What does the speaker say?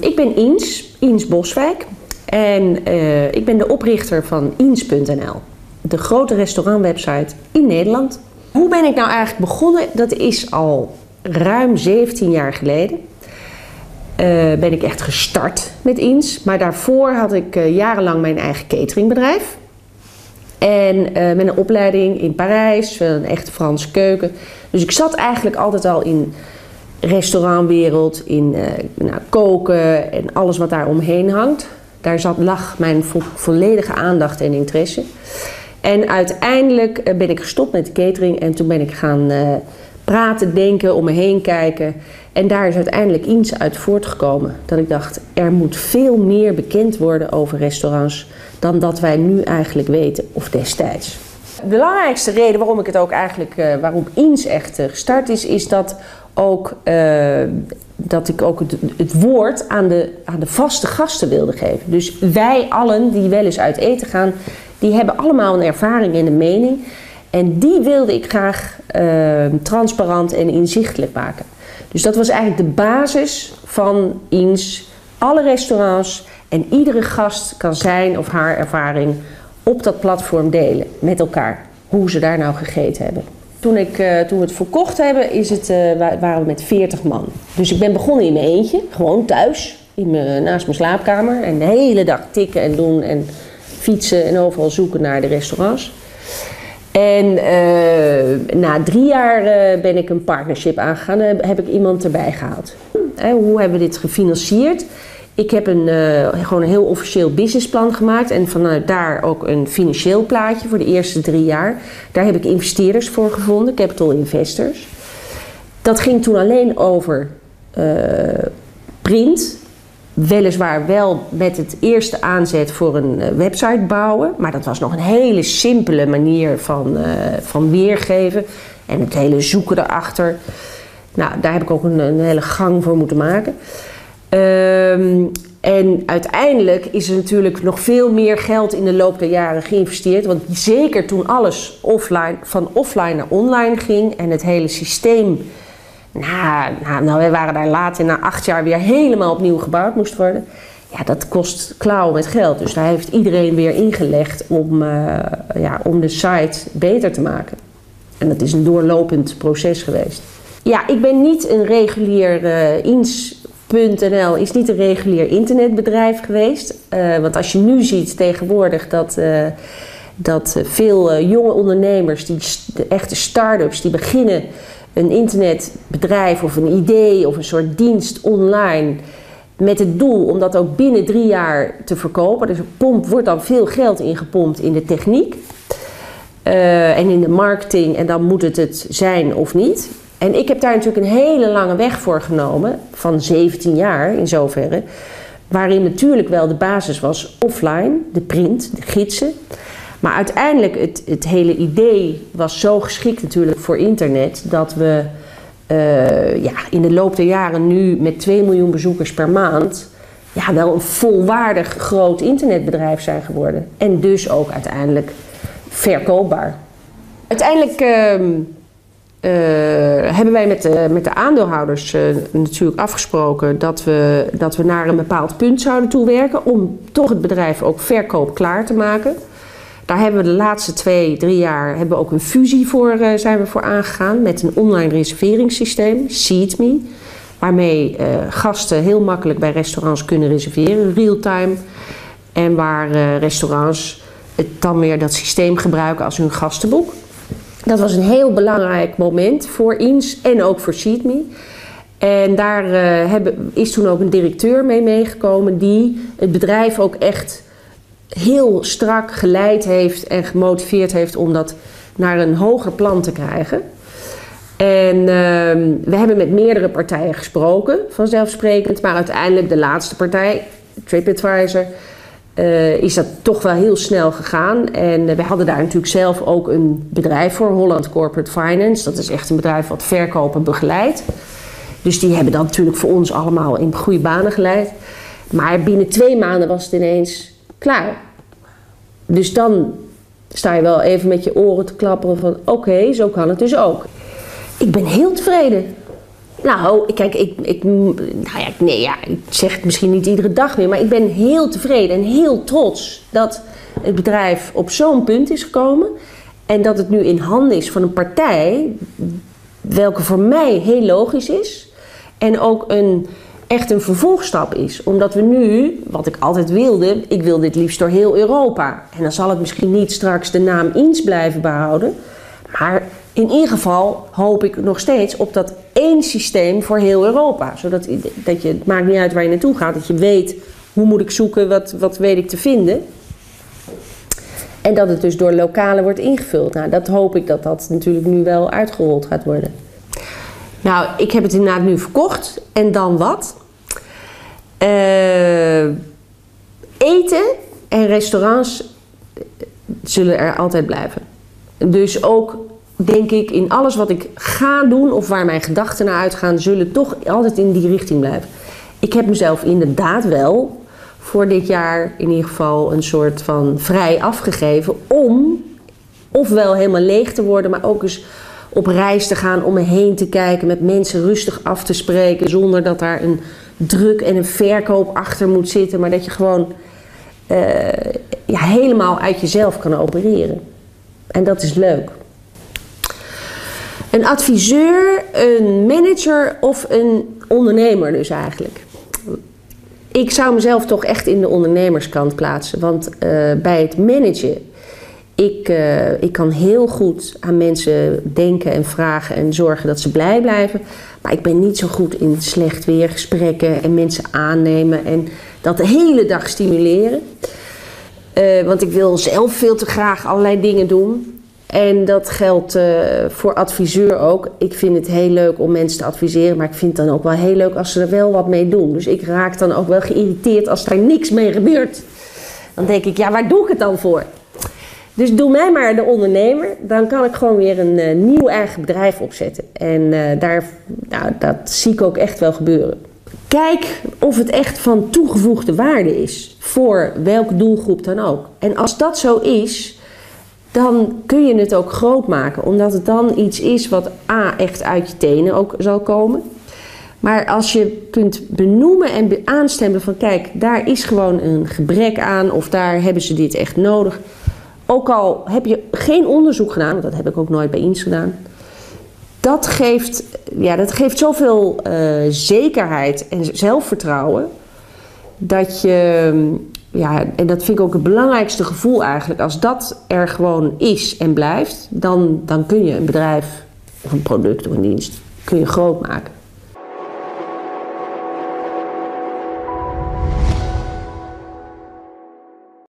ik ben Ins, Ins Boswijk. En eh, ik ben de oprichter van Ins.nl, de grote restaurantwebsite in Nederland. Hoe ben ik nou eigenlijk begonnen? Dat is al ruim 17 jaar geleden. Uh, ben ik echt gestart met Ins. Maar daarvoor had ik uh, jarenlang mijn eigen cateringbedrijf. En met een opleiding in Parijs, een echte Franse keuken. Dus ik zat eigenlijk altijd al in restaurantwereld, in nou, koken en alles wat daar omheen hangt. Daar zat, lag mijn vo volledige aandacht en interesse. En uiteindelijk ben ik gestopt met de catering en toen ben ik gaan praten, denken, om me heen kijken. En daar is uiteindelijk iets uit voortgekomen. Dat ik dacht, er moet veel meer bekend worden over restaurants dan dat wij nu eigenlijk weten, of destijds. De belangrijkste reden waarom ik het ook eigenlijk, uh, waarom Ins echt gestart is, is dat ook uh, dat ik ook het, het, woord aan de, aan de vaste gasten wilde geven. Dus wij allen die wel eens uit eten gaan, die hebben allemaal een ervaring en een mening. En die wilde ik graag transparant en inzichtelijk maken. Dus dat was eigenlijk de basis van Ins. Alle restaurants en iedere gast kan zijn of haar ervaring op dat platform delen met elkaar. Hoe ze daar nou gegeten hebben. Toen, ik, uh, toen we het verkocht hebben, is het, uh, waren we met 40 man. Dus ik ben begonnen in mijn eentje, gewoon thuis, in mijn, naast mijn slaapkamer. En de hele dag tikken en doen en fietsen en overal zoeken naar de restaurants. En na drie jaar ben ik een partnership aangegaan en heb ik iemand erbij gehaald. Hoe hebben we dit gefinancierd? Ik heb een, gewoon een heel officieel businessplan gemaakt en vanuit daar ook een financieel plaatje voor de eerste drie jaar. Daar heb ik investeerders voor gevonden, capital investors. Dat ging toen alleen over print, Weliswaar wel met het eerste aanzet voor een website bouwen. Maar dat was nog een hele simpele manier van, van weergeven. En het hele zoeken erachter. Nou, daar heb ik ook een, een hele gang voor moeten maken. Um, en uiteindelijk is er natuurlijk nog veel meer geld in de loop der jaren geïnvesteerd. Want zeker toen alles offline, van offline naar online ging en het hele systeem nou, nou, nou, we waren daar later, na acht jaar, weer helemaal opnieuw gebouwd moest worden. Ja, dat kost klauw met geld. Dus daar heeft iedereen weer ingelegd om, uh, ja, om de site beter te maken. En dat is een doorlopend proces geweest. Ja, ik ben niet een regulier uh, ins.nl is niet een regulier internetbedrijf geweest. Uh, want als je nu ziet tegenwoordig dat, uh, dat veel jonge ondernemers, die de echte start-ups, die beginnen een internetbedrijf of een idee of een soort dienst online met het doel om dat ook binnen drie jaar te verkopen. Dus er wordt dan veel geld ingepompt in de techniek en in de marketing en dan moet het het zijn of niet. En ik heb daar natuurlijk een hele lange weg voor genomen, van 17 jaar in zoverre, waarin natuurlijk wel de basis was offline, de print, de gidsen. Maar uiteindelijk, het, het hele idee was zo geschikt natuurlijk voor internet dat we uh, ja, in de loop der jaren nu met 2 miljoen bezoekers per maand ja, wel een volwaardig groot internetbedrijf zijn geworden. En dus ook uiteindelijk verkoopbaar. Uiteindelijk uh, uh, hebben wij met de, met de aandeelhouders uh, natuurlijk afgesproken dat we, dat we naar een bepaald punt zouden toewerken om toch het bedrijf ook verkoop klaar te maken. Daar hebben we de laatste twee, drie jaar hebben ook een fusie voor, uh, zijn we voor aangegaan met een online reserveringssysteem, SeatMe. Waarmee gasten heel makkelijk bij restaurants kunnen reserveren, real-time. En waar restaurants het dan weer dat systeem gebruiken als hun gastenboek. Dat was een heel belangrijk moment voor INS en ook voor SeatMe. En daar hebben, is toen ook een directeur mee meegekomen die het bedrijf ook echt heel strak geleid heeft en gemotiveerd heeft om dat naar een hoger plan te krijgen. En uh, we hebben met meerdere partijen gesproken, vanzelfsprekend. Maar uiteindelijk de laatste partij, TripAdvisor, uh, is dat toch wel heel snel gegaan. En uh, we hadden daar natuurlijk zelf ook een bedrijf voor, Holland Corporate Finance. Dat is echt een bedrijf wat verkopen begeleidt. Dus die hebben dan natuurlijk voor ons allemaal in goede banen geleid. Maar binnen twee maanden was het ineens klaar. Dus dan sta je wel even met je oren te klapperen van oké, zo kan het dus ook. Ik ben heel tevreden. Nou, kijk, ik, ik, nou ja, nee, ja, ik zeg het misschien niet iedere dag meer, maar ik ben heel tevreden en heel trots dat het bedrijf op zo'n punt is gekomen. En dat het nu in handen is van een partij, welke voor mij heel logisch is. En ook een, echt een vervolgstap is. Omdat we nu, wat ik altijd wilde, ik wil dit liefst door heel Europa. En dan zal het misschien niet straks de naam Eens blijven behouden. Maar in ieder geval hoop ik nog steeds op dat één systeem voor heel Europa. Zodat dat je, het maakt niet uit waar je naartoe gaat, dat je weet hoe moet ik zoeken, wat, wat weet ik te vinden. En dat het dus door lokalen wordt ingevuld. Nou, dat hoop ik dat dat natuurlijk nu wel uitgerold gaat worden. Nou, ik heb het inderdaad nu verkocht. En dan wat? Uh, eten en restaurants zullen er altijd blijven. Dus ook denk ik in alles wat ik ga doen of waar mijn gedachten naar uitgaan, zullen toch altijd in die richting blijven. Ik heb mezelf inderdaad wel voor dit jaar in ieder geval een soort van vrij afgegeven om ofwel helemaal leeg te worden, maar ook eens op reis te gaan om me heen te kijken, met mensen rustig af te spreken, zonder dat daar een druk en een verkoop achter moet zitten, maar dat je gewoon ja, helemaal uit jezelf kan opereren. En dat is leuk. Een adviseur, een manager of een ondernemer dus eigenlijk ik zou mezelf toch echt in de ondernemerskant plaatsen. Want uh, bij het managen, ik, uh, ik kan heel goed aan mensen denken en vragen en zorgen dat ze blij blijven. Maar ik ben niet zo goed in slecht weergesprekken en mensen aannemen en dat de hele dag stimuleren. Uh, want ik wil zelf veel te graag allerlei dingen doen. En dat geldt uh, voor adviseur ook. Ik vind het heel leuk om mensen te adviseren, maar ik vind het dan ook wel heel leuk als ze er wel wat mee doen. Dus ik raak dan ook wel geïrriteerd als er niks mee gebeurt. Dan denk ik, ja, waar doe ik het dan voor? Dus doe mij maar de ondernemer, dan kan ik gewoon weer een uh, nieuw eigen bedrijf opzetten. En uh, daar, nou, dat zie ik ook echt wel gebeuren. Kijk of het echt van toegevoegde waarde is voor welke doelgroep dan ook. En als dat zo is, dan kun je het ook groot maken. Omdat het dan iets is wat A, echt uit je tenen ook zal komen. Maar als je kunt benoemen en aanstemmen van kijk, daar is gewoon een gebrek aan of daar hebben ze dit echt nodig. Ook al heb je geen onderzoek gedaan, want dat heb ik ook nooit bij INS gedaan. Dat geeft, ja, dat geeft zoveel uh, zekerheid en zelfvertrouwen dat je ja, en dat vind ik ook het belangrijkste gevoel eigenlijk. Als dat er gewoon is en blijft, dan, dan kun je een bedrijf of een product of een dienst kun je groot maken.